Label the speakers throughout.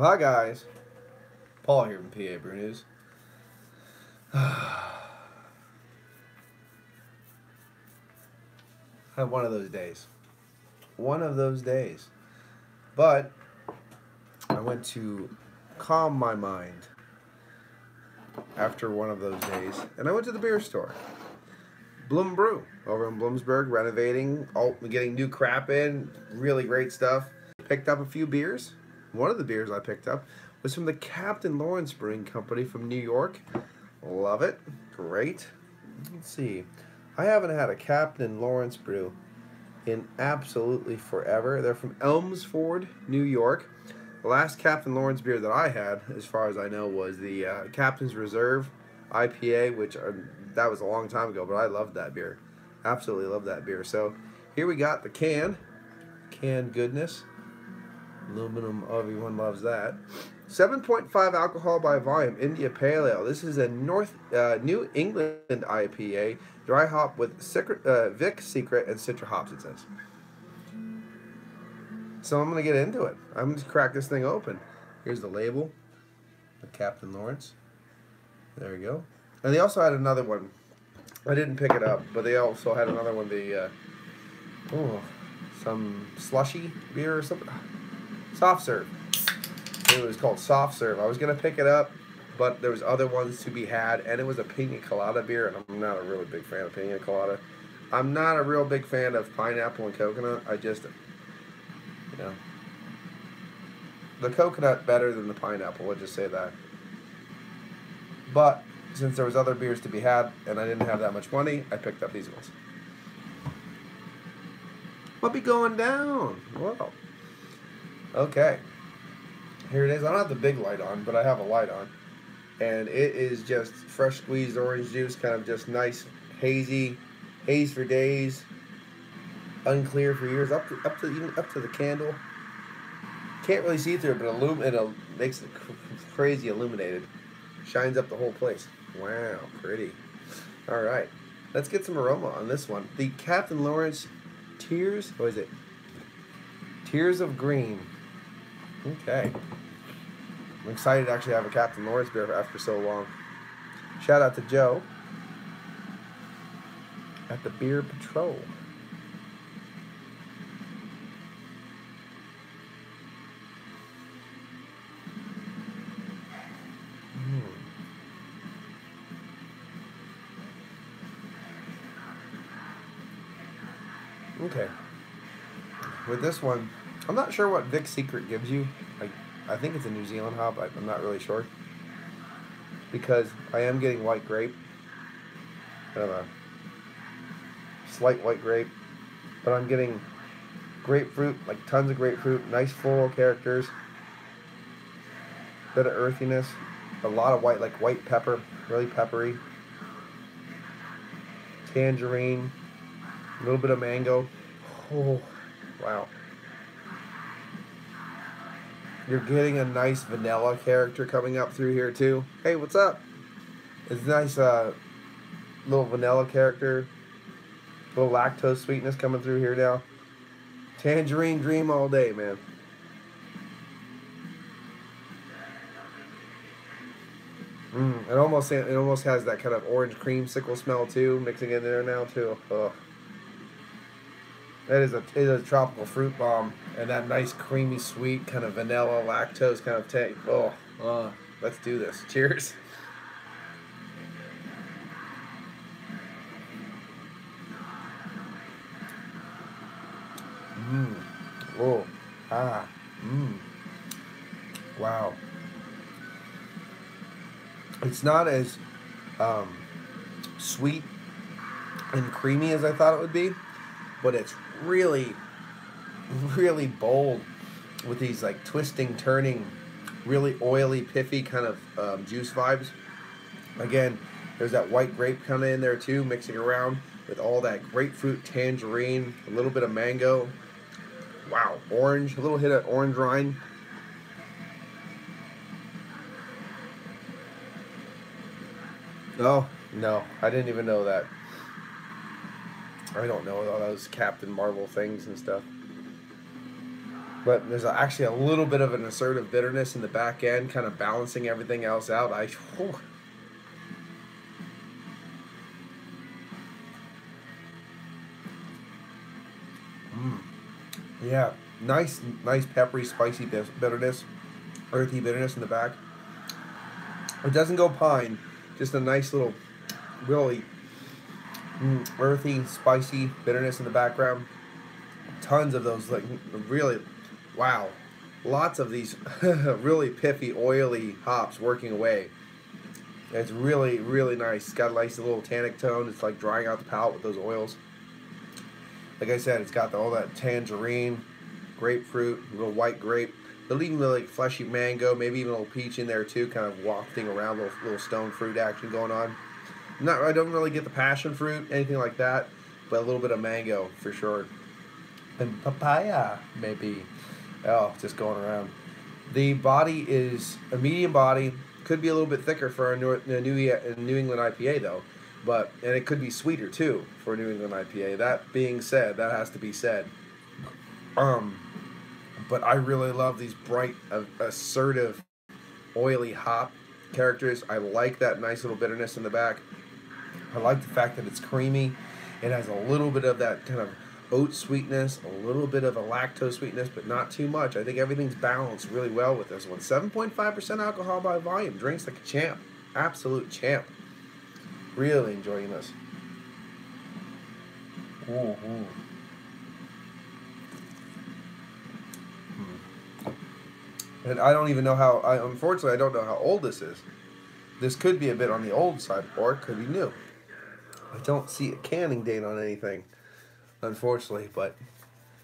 Speaker 1: Hi guys, Paul here from PA Brew News. Had one of those days. One of those days. But I went to calm my mind after one of those days, and I went to the beer store. Bloom Brew over in Bloomsburg, renovating, getting new crap in, really great stuff. Picked up a few beers. One of the beers I picked up was from the Captain Lawrence Brewing Company from New York. Love it. Great. Let's see. I haven't had a Captain Lawrence brew in absolutely forever. They're from Elmsford, New York. The last Captain Lawrence beer that I had, as far as I know, was the uh, Captain's Reserve IPA, which uh, that was a long time ago, but I loved that beer. Absolutely loved that beer. So here we got the can, can goodness. Aluminum, everyone loves that. 7.5 alcohol by volume, India Pale Ale. This is a North uh, New England IPA, dry hop with secret, uh, Vic Secret and Citra hops. It says. So I'm gonna get into it. I'm gonna crack this thing open. Here's the label, the Captain Lawrence. There we go. And they also had another one. I didn't pick it up, but they also had another one. The uh, oh, some slushy beer or something. Soft serve. It was called soft serve. I was gonna pick it up, but there was other ones to be had, and it was a pina colada beer, and I'm not a really big fan of pina colada. I'm not a real big fan of pineapple and coconut. I just, you know, the coconut better than the pineapple. We'll just say that. But since there was other beers to be had, and I didn't have that much money, I picked up these ones. What be going down? Whoa. Okay. Here it is. I don't have the big light on, but I have a light on. And it is just fresh squeezed orange juice, kind of just nice, hazy, haze for days, unclear for years, up to up to even up to the candle. Can't really see through it, but illum- it makes it crazy illuminated. Shines up the whole place. Wow, pretty. All right, let's get some aroma on this one. The Captain Lawrence Tears. What is it? Tears of Green. Okay. I'm excited to actually have a Captain Lawrence beer after so long. Shout out to Joe at the Beer Patrol. Hmm. Okay. With this one, I'm not sure what Vic Secret gives you. Like, I think it's a New Zealand hop. I, I'm not really sure. Because I am getting white grape. Kind of a slight white grape. But I'm getting grapefruit, like tons of grapefruit, nice floral characters. Bit of earthiness. A lot of white, like white pepper, really peppery. Tangerine. A little bit of mango. Oh, wow. You're getting a nice vanilla character coming up through here too. Hey, what's up? It's a nice uh, little vanilla character. Little lactose sweetness coming through here now. Tangerine dream all day, man. Mm, it almost it almost has that kind of orange creamsicle smell too, mixing in there now too. Ugh. That is a is a tropical fruit bomb, and that nice creamy sweet kind of vanilla lactose kind of taste. Oh, uh, let's do this. Cheers. Mmm. Oh. Ah. Mmm. Wow. It's not as um, sweet and creamy as I thought it would be, but it's really, really bold with these like twisting, turning, really oily, piffy kind of um, juice vibes. Again, there's that white grape kind of in there too, mixing around with all that grapefruit, tangerine, a little bit of mango. Wow, orange, a little hit of orange rind. Oh, no, I didn't even know that. I don't know all those Captain Marvel things and stuff. but there's actually a little bit of an assertive bitterness in the back end, kind of balancing everything else out. I. Mm. Yeah, nice, nice peppery, spicy bitterness, earthy bitterness in the back. It doesn't go pine, just a nice little, really mm, earthy, spicy bitterness in the background. Tons of those, like really, wow, lots of these really piffy, oily hops working away. It's really, really nice. It's got a nice little tannic tone. It's like drying out the palate with those oils. Like I said, it's got the, all that tangerine, grapefruit, little white grape, little even like fleshy mango, maybe even a little peach in there too, kind of wafting around, little little stone fruit action going on. Not, I don't really get the passion fruit, anything like that, but a little bit of mango for sure, and papaya maybe. Oh, just going around. The body is a medium body. Could be a little bit thicker for a New, a New, New England IPA though, but and it could be sweeter too for a New England IPA. That being said, that has to be said. Um, but I really love these bright, uh, assertive, oily hop characters. I like that nice little bitterness in the back. I like the fact that it's creamy. It has a little bit of that kind of oat sweetness, a little bit of a lactose sweetness, but not too much. I think everything's balanced really well with this one. 7.5% alcohol by volume. Drinks like a champ. Absolute champ. Really enjoying this. Mm-hmm. And I don't even know how. I unfortunately I don't know how old this is. This could be a bit on the old side, or it could be new. I don't see a canning date on anything, unfortunately. But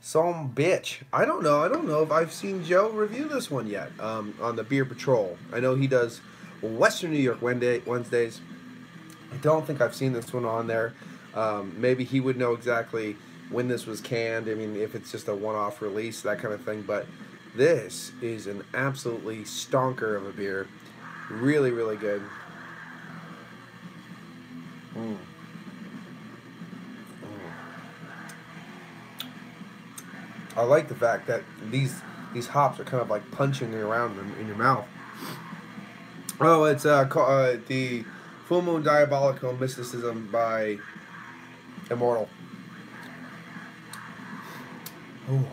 Speaker 1: some bitch. I don't know. I don't know if I've seen Joe review this one yet um, on the Beer Patrol. I know he does Western New York Wednesday, Wednesdays. I don't think I've seen this one on there. Um, maybe he would know exactly when this was canned. I mean, if it's just a one-off release, that kind of thing. But this is an absolutely stonker of a beer. Really, really good. Mm. I like the fact that these these hops are kind of like punching around in, in your mouth. Oh, it's uh, uh, the Full Moon Diabolical Mysticism by Immortal. Oh.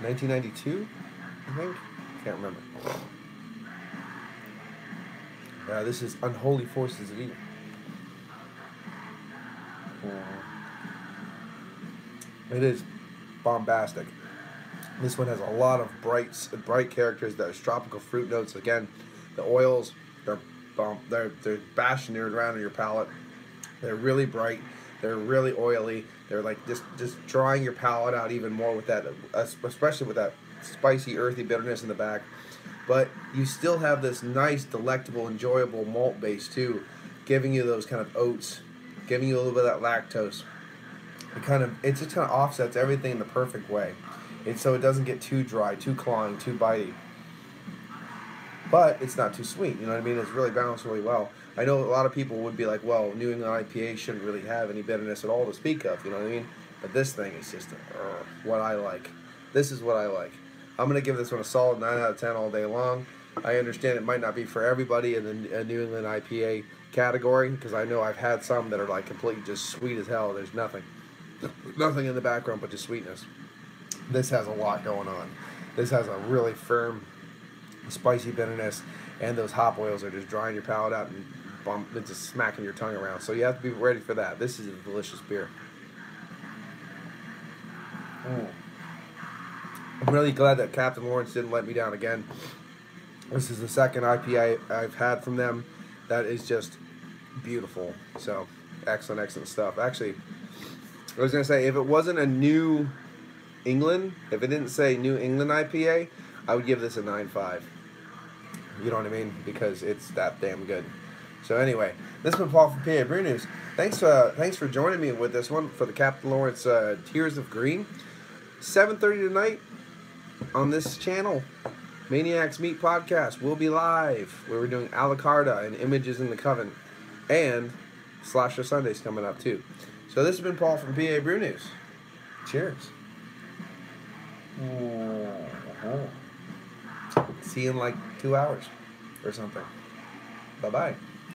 Speaker 1: 1992, I think. Can't remember. Yeah, this is Unholy Forces of Evil. It is bombastic. This one has a lot of bright, bright characters. There's tropical fruit notes. Again, the oils they're they're they're bashing around in your palate. They're really bright. They're really oily. They're like just just drawing your palate out even more with that, especially with that spicy, earthy bitterness in the back. But you still have this nice, delectable, enjoyable malt base too, giving you those kind of oats, giving you a little bit of that lactose. It kind of it just kind of offsets everything in the perfect way. It's so it doesn't get too dry, too clawing, too bitey. But it's not too sweet. You know what I mean? It's really balanced really well. I know a lot of people would be like, well, New England IPA shouldn't really have any bitterness at all to speak of, you know what I mean? But this thing is just uh, what I like. This is what I like. I'm going to give this one a solid 9 out of 10 all day long. I understand it might not be for everybody in the New England IPA category because I know I've had some that are like completely just sweet as hell. There's nothing, nothing in the background but just sweetness. This has a lot going on. This has a really firm, spicy bitterness, and those hop oils are just drying your palate out and bump, just smacking your tongue around. So you have to be ready for that. This is a delicious beer. Mm. I'm really glad that Captain Lawrence didn't let me down again. This is the second IPA I've had from them. That is just beautiful. So excellent, excellent stuff. Actually, I was gonna say if it wasn't a New England, if it didn't say New England IPA, I would give this a 9.5. You know what I mean? Because it's that damn good. So anyway, this has been Paul from PA Brew News. Thanks, uh, thanks for joining me with this one for the Captain Lawrence uh, Tears of Green. 7.30 tonight on this channel. Maniacs Meet Podcast will be live where we're doing Alucarda and Images in the Coven. And Slasher Sundays coming up too. So this has been Paul from PA Brew News. Cheers. Uh-huh. See you in like two hours or something. Bye bye.